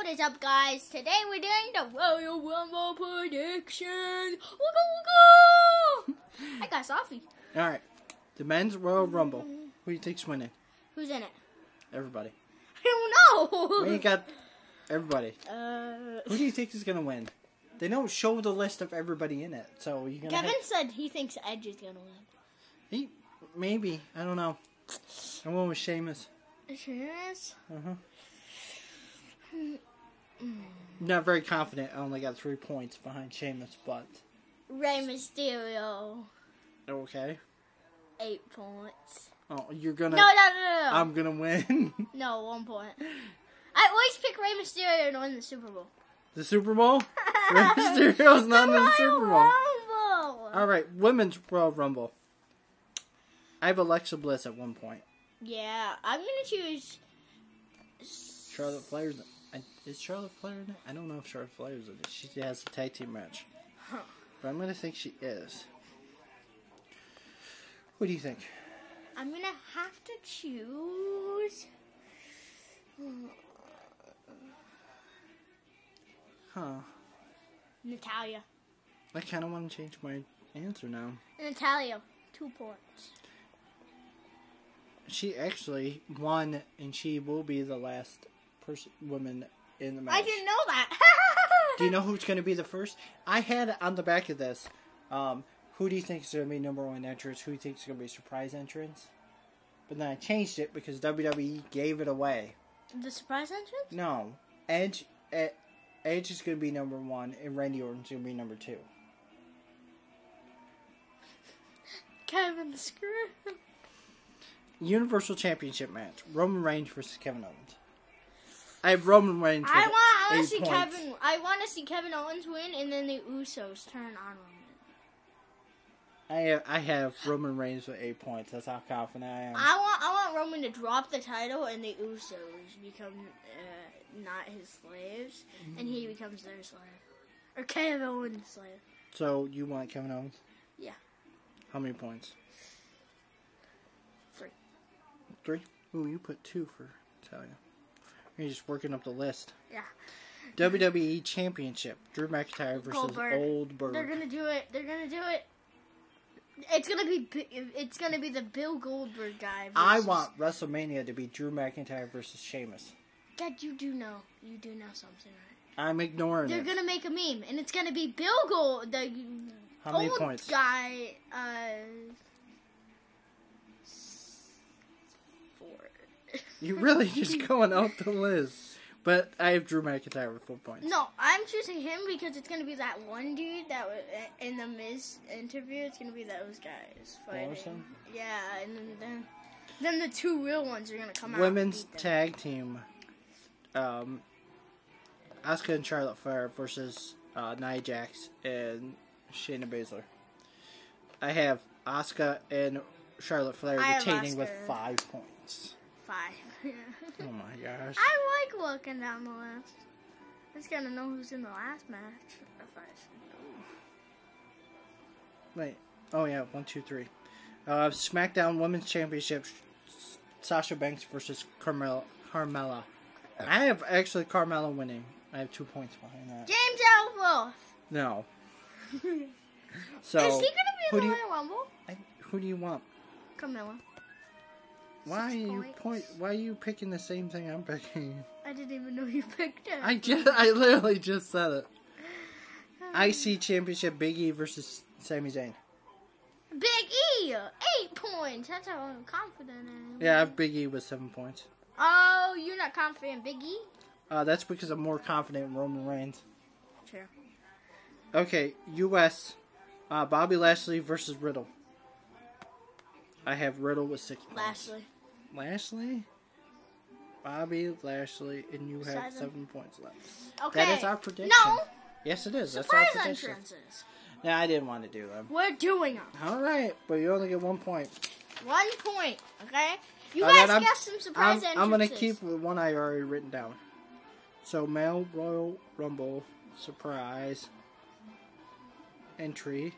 What is up, guys? Today we're doing the Royal Rumble predictions. Wooga wooga! I got Sophie. All right, the men's Royal Rumble. Who do you think's winning? Who's in it? Everybody. I don't know. We got everybody. Uh, Who do you think is gonna win? They don't show the list of everybody in it, so you're. Kevin said he thinks Edge is gonna win. he, maybe I don't know. I'm going with Sheamus. Serious? Uh huh. Not very confident. I only got three points behind Sheamus, but Rey Mysterio, okay. eight points. Oh, you're gonna. no, no, no, no. I'm gonna win no, one point. I always pick Rey Mysterio to win the Super Bowl. the Super Bowl. Rey Mysterio's not in the Super Bowl. Rumble. All right, women's Royal Rumble. I have Alexa Bliss at one point. Yeah, I'm gonna choose. Charlotte Flair's. I- Is Charlotte Flair in it? I don't know if Charlotte Flair's in it. She has a tag team match, Huh. but I'm gonna think she is. What do you think? I'm gonna have to choose. Huh? Natalya. I kind of want to change my answer now. Natalya, two points. She actually won, and she will be the last person woman in the match. I didn't know that. Do you know who's going to be the first? I had on the back of this. Um, who do you think is going to be number one entrance? Who do you think is going to be surprise entrance? But then I changed it because WWE gave it away. the surprise entrance? No, Edge. eh, Edge is going to be number one, and Randy Orton's going to be number two. Kevin Screw. Universal Championship match: Roman Reigns versus Kevin Owens. I have Roman Reigns. I want. I want to see points. Kevin. I want to see Kevin Owens win, and then the Usos turn on Roman. I have, I have Roman Reigns with eight points. That's how confident I am. I want. I want Roman to drop the title, and the Usos become uh, not his slaves, and he becomes their slave, or Kevin Owens' slave. so you want Kevin Owens? Yeah. How many points? Three. Three. Ooh, you put two for Talia. You're just working up the list. Yeah. WWE Championship: Drew McIntyre versus Goldberg. Oldberg. They're gonna do it. They're gonna do it. It's gonna be. It's gonna be the Bill Goldberg guy. I want WrestleMania to be Drew McIntyre versus Sheamus. Dad, you do know. You do know something, right? I'm ignoring They're it. gonna make a meme, and it's gonna be Bill Gold, the How many old points? guy. Uh, four. You really just going out the list. But I have Drew McIntyre with four points. No, I'm choosing him because it's gonna be that one dude that was in the Miz interview. It's gonna be those guys fighting. Morrison? Yeah, and then, then then the two real ones are gonna come out. Women's beat them. tag team. Um, Asuka and Charlotte Flair versus uh, Nia Jax and Shayna Baszler. I have Asuka and Charlotte Flair retaining with five points. five. Oh my gosh. I like looking down the list. I just gotta know who's in the last match. If I Wait. Oh yeah, one, two, three. Uh, SmackDown Women's Championship: Sasha Banks versus Carmella. Carmella. I have actually Carmella winning. I have two points behind that. James Ellsworth. No. so. Is So he gonna be who in do the you- Royal Rumble? I, who do you want? Camilla. Why are you points. point? Why are you picking the same thing I'm picking? I didn't even know you picked it. I just, I literally just said it. IC Championship: Big E versus Sami Zayn. Big E, eight points. That's how I'm confident I am. Yeah, Big E with seven points. Oh, you're not confident, in Big E? Uh, that's because I'm more confident in Roman Reigns. Sure. Okay, U.S. Uh, Bobby Lashley versus Riddle. I have Riddle with six points. Lashley. Lashley, Bobby Lashley, and you have Seven. seven points left. Okay. That is our prediction. No, Yes, it is. That's surprise our prediction. entrances. No, I didn't want to do them. We're doing them. All right, but you only get one point. One point, okay? You guys then I'm- some surprise I'm, I'm gonna keep the one I already written down. So male Royal Rumble surprise entry,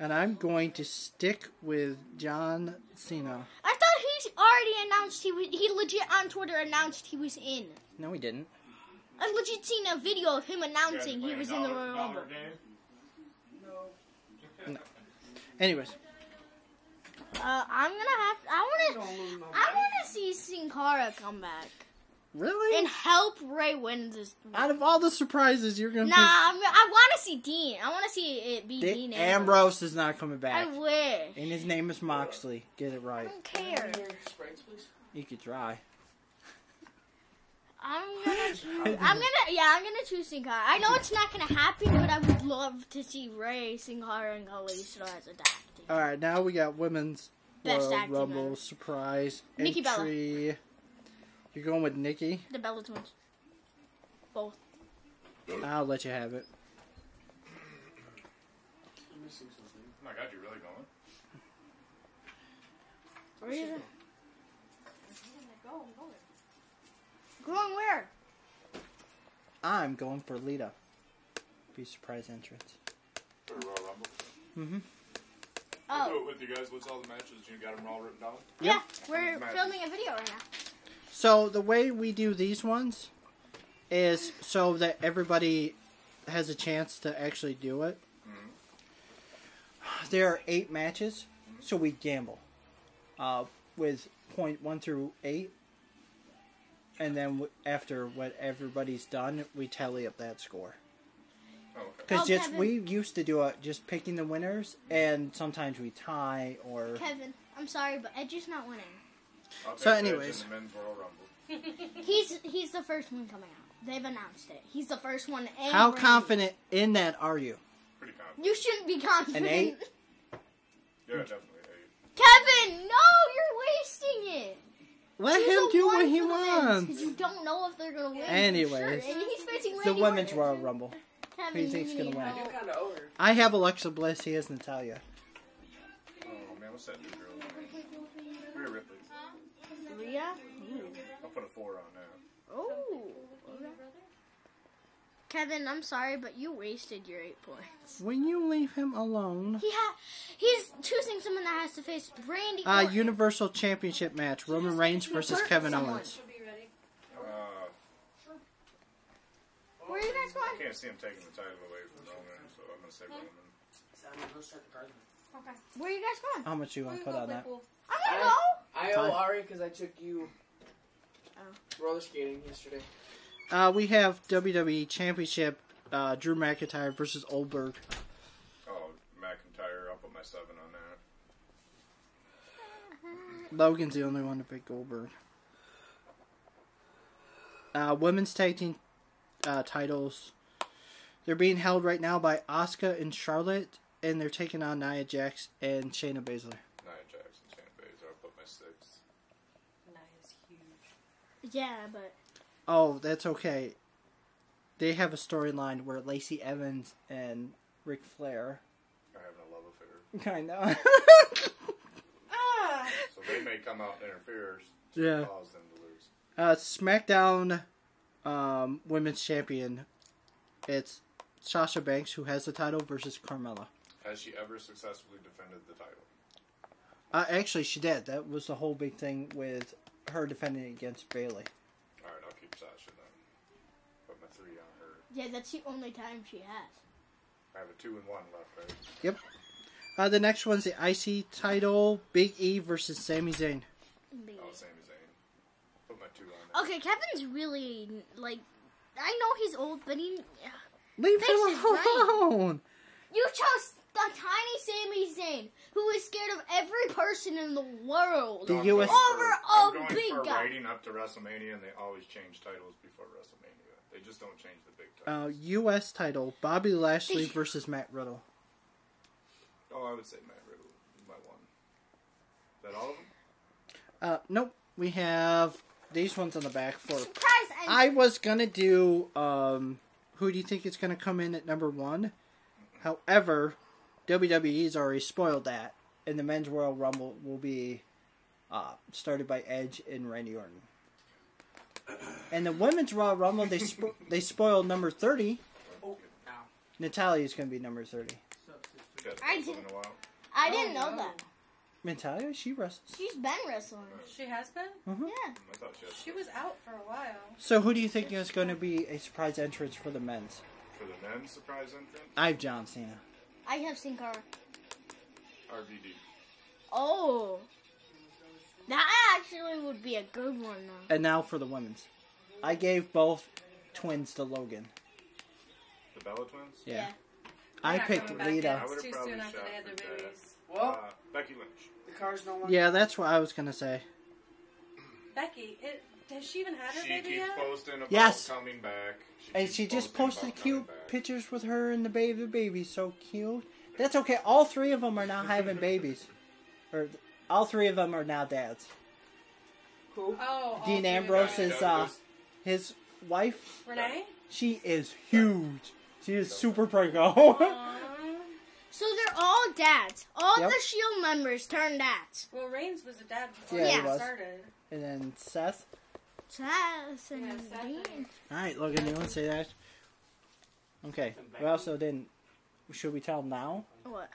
and I'm going to stick with John Cena. I thought he already announced he was. He legit on Twitter announced he was in. No, he didn't. I legit seen a video of him announcing he was in the Royal Rumble. No. Anyways, Uh, I'm gonna have. I wanna. I wanna see Sin Cara come back really? and help Rey win this. Out of all the surprises, you're gonna Nah, I'm, I want to see Dean. I want to see it be pick Dean Dick Ambrose is not coming back. I back, wish. and his name is Moxley. Get it right. I don't care. Sprites, please. You could try. I'm gonna choose. I'm gonna. Yeah, I'm gonna choose Sin Cara. I know it's not gonna happen, but I would love to see Rey, Sin Cara, and Kalisto as a tag team. All right, now we got women's Best Royal acting Rumble ever. surprise Nikki Bella. Entry. You're going with Nikki. The Bella Twins. Both. I'll let you have it. I'm missing something. Oh my god, you're really going? Where are you? Going where? I'm going for Lita. Be surprise entrance. For Royal Rumble? Mm-hmm. I'll do Oh, it with you guys. What's all the matches? You got them all written down? yeah. We're filming a video right now. So the way we do these ones is so that everybody has a chance to actually do it. There are eight matches, so we gamble uh, with point one through eight, and then w- after what everybody's done, we tally up that score. Oh. Because Oh, just Kevin. we used to do it just picking the winners, and sometimes we tie or Kevin, I'm sorry, but Edge is not winning. I'll So anyways. the men's Royal Rumble. He's he's the first one coming out. They've announced it. He's the first one. And how Randy. confident in that are you? Pretty confident. You shouldn't be confident. An eight? Yeah, definitely eight. Kevin, no, you're wasting it. Let Choose him do what he for the men's, 'cause wants. You don't know if they're gonna win. Anyways. sure. and he's facing The Randy women's Orton. Royal Rumble. Kevin, Who do you think's gonna win? help. You're kind of over. I have Alexa Bliss. He has Natalya. Oh man, what's that new girl's name? Rhea Ripley. Rhea? I'll put a four on that. Oh. Kevin, I'm sorry, but you wasted your eight points. When you leave him alone. He ha- he's choosing someone that has to face Randy Uh, Orton. Universal Championship match: Roman Reigns versus hurt Kevin someone. Owens. Uh, Where are you guys going? I going? can't see him taking the title away from Roman, so I'm gonna say Roman. Let's start the card. Okay. Where are you guys going? How much you want to put on that? I'm gonna go. I Fine. owe Ari because I took you Oh. roller skating yesterday. Uh, we have WWE Championship: uh, Drew McIntyre versus Oldberg. Oh, McIntyre. I'll put my seven on that. Logan's the only one to pick Goldberg. Uh, women's tag team uh, titles. They're being held right now by Asuka and Charlotte, and they're taking on Nia Jax and Shayna Baszler. Nia Jax and Shayna Baszler. I'll put my six. Yeah, but Oh, that's okay. They have a storyline where Lacey Evans and Ric Flair I have a love affair. kind of. ah, So they may come out and interfere to Yeah. cause them to lose. uh, SmackDown um, Women's Champion. It's Sasha Banks who has the title versus Carmella. Has she ever successfully defended the title? Uh, actually, she did. That was the whole big thing with her defending against Bayley. All right, I'll keep Sasha then. Put my three on her. yeah, that's the only time she has. I have a two and one left, right? Uh, the next one's the IC title: Big E versus Sami Zayn. Oh, Sami Zayn. Put my two on that. Okay, Kevin's really like. I know he's old, but he. Leave him is right. alone. You chose the tiny Sami Zayn, who is scared of every person in the world. The I'm US going Over for- a I'm going big for guy. Writing up to WrestleMania, and they always change titles before WrestleMania. They just don't change the big titles. Uh, U.S. title: Bobby Lashley versus Matt Riddle. oh, I would say Matt Riddle is my one. Is that all of them? Uh, nope. We have these ones on the back for. Surprise! And I was gonna do. Um, who do you think is gonna come in at number one? However, WWE's already spoiled that, and the men's Royal Rumble will be uh, started by Edge and Randy Orton. And the women's Royal Rumble, they spo- they spoiled number thirty. Oh, ow. Natalya is gonna be number thirty. I did- living a while. I didn't Oh, know no. that. Natalya, she wrestles. She's been wrestling. She has been. hmm Yeah. I thought she She was out for a while. So who do you think is going to be a surprise entrance for the men's? for the men's surprise entrance. I have John Cena. I have Sin Cara. RVD. Oh. That actually would be a good one, though. And now for the women's. I gave both twins to Logan. The Bella twins. Yeah. They're I picked coming back Lita. I would've too probably soon after shot they had for their babies. Well, Uh, Becky Lynch. the car's no longer. Yeah, that's what I was gonna say. Becky, it, has she even had her She baby keeps yet? posting about Yes. coming back. And keeps she just posting posted about cute coming back. pictures with her and the baby. The baby's so cute. That's okay. All three of them are now having babies, or all three of them are now dads. Who? Oh, all Dean three of Ambrose them. is uh his wife. Renee. She is huge. She is super preggo. Aw. So they're all dads. All Yep. the Shield members turned dads. well, Reigns was a dad before Yeah, he he was. started. and then Seth. Seth and Yeah, Seth and- All right, Logan, you want to say that? Okay. We also didn't. Should we tell him now? What?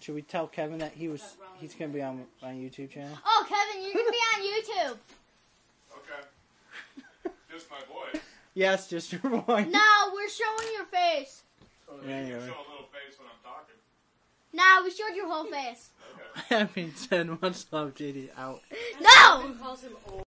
Should we tell Kevin that he was he's gonna be on my YouTube channel? Oh, Kevin, you're gonna be on YouTube. Okay. just my voice. Yes, just your voice. No, we're showing your face. Oh, yeah, You anyway. can show a little face when I'm talking. Nah, we showed your whole face. Okay. That being said, much love, JD out. No! Calls him old.